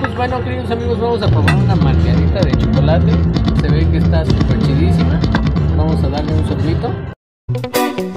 pues bueno, queridos amigos, vamos a probar una margarita de chocolate. Se ve que está súper chidísima. Vamos a darle un sorbito.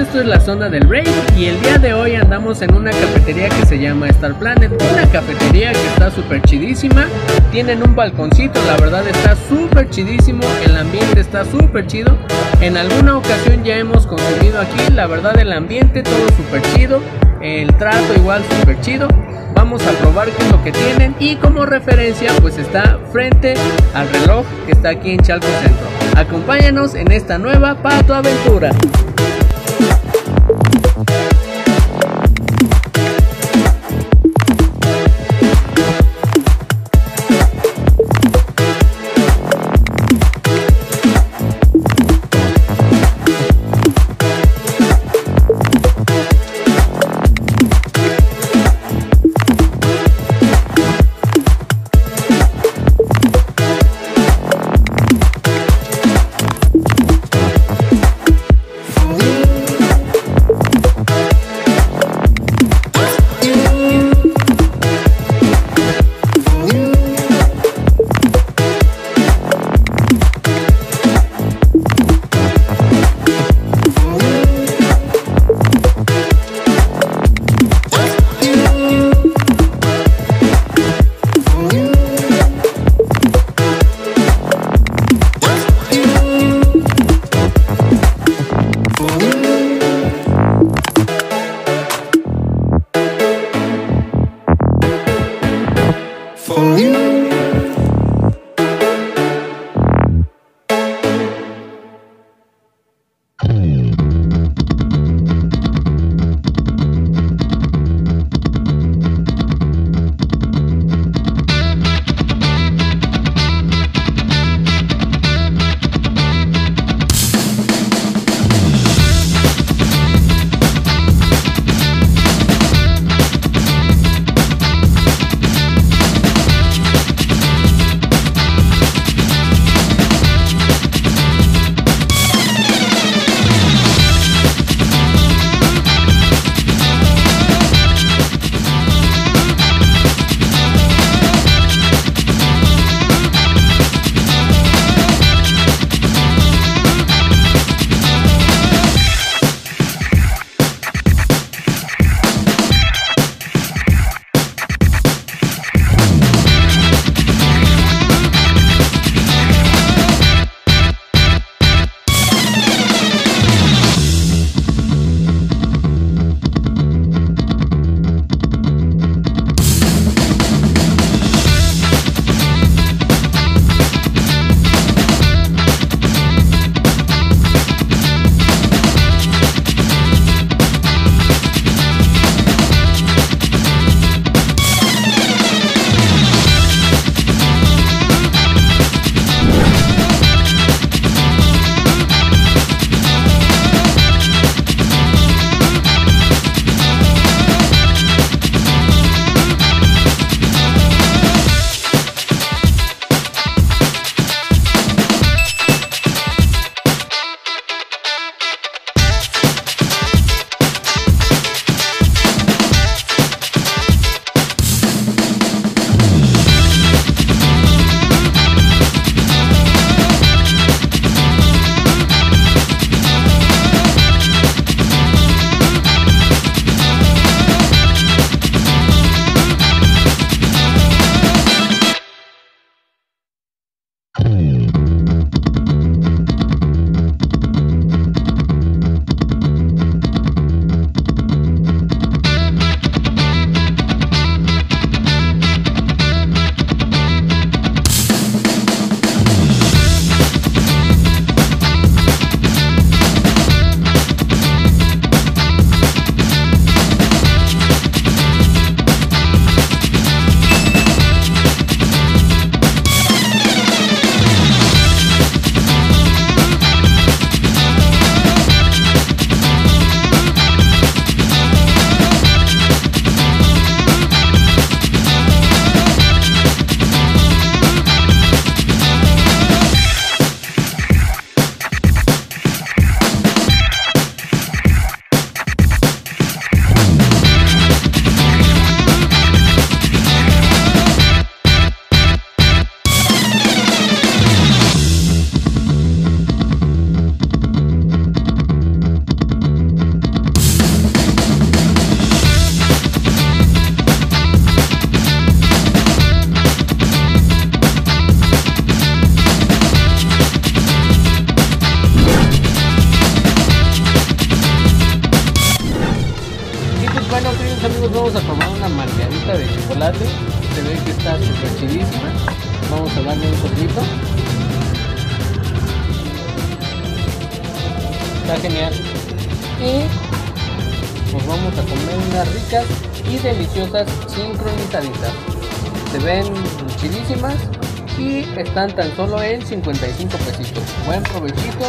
Esto es la zona del Rey y el día de hoy andamos en una cafetería que se llama Star Planet. Una cafetería que está súper chidísima. Tienen un balconcito, la verdad está súper chidísimo. El ambiente está súper chido. En alguna ocasión ya hemos consumido aquí. La verdad el ambiente todo súper chido. El trato igual súper chido. Vamos a probar qué es lo que tienen. Y como referencia pues está frente al reloj que está aquí en Chalco Centro. Acompáñanos en esta nueva Pato Aventura. Vamos a probar una malteadita de chocolate. Se ve que está súper chidísima. Vamos a darle un poquito. Está genial. Y nos vamos a comer unas ricas y deliciosas sincronizaditas. Se ven chidísimas y están tan solo en 55 pesitos. Buen provechito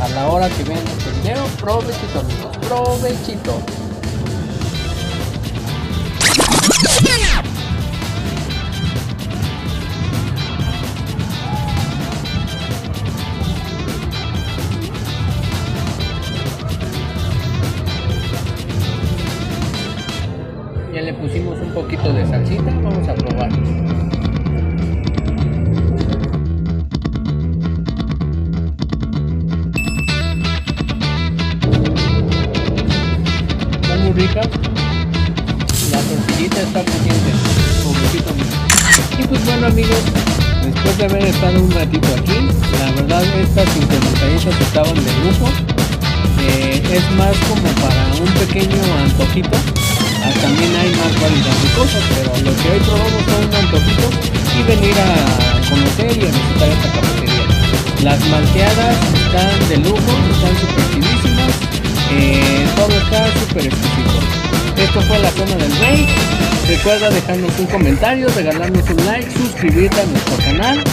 a la hora que vean este video. Provechito amigos, provechito. Un poquito de salsita, vamos a probar. Muy ricas. La tortillita está crujiente, pobrecito amigo. Y pues bueno amigos, después de haber estado un ratito aquí, la verdad estas sincronizaditas estaban de lujo. Eh, es más como para un pequeño antojito Ah, también hay más variedad de cosas, pero lo que hoy probamos son un antojito y venir a conocer y a visitar esta cafetería. Las malteadas están de lujo, están súper chidísimas, eh, todo está súper exquisito. Esto fue la zona del rey. Recuerda dejarnos un comentario, regalarnos un like, suscribirte a nuestro canal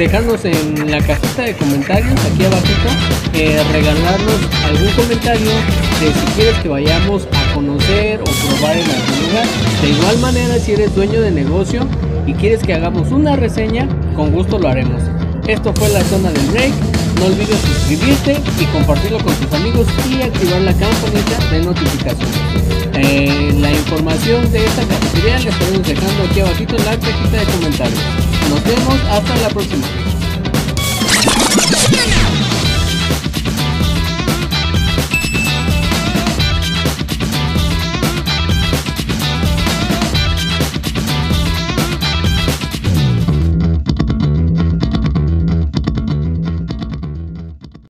dejarnos en la cajita de comentarios aquí abajito eh, regalarnos algún comentario de si quieres que vayamos a conocer o probar en algún lugar. De igual manera si eres dueño de negocio y quieres que hagamos una reseña con gusto lo haremos. Esto fue la zona del break no olvides suscribirte y compartirlo con tus amigos y activar la campanita de notificaciones eh, la información de esta cafetería la estaremos dejando aquí abajito en la cajita de comentarios nos vemos hasta la próxima.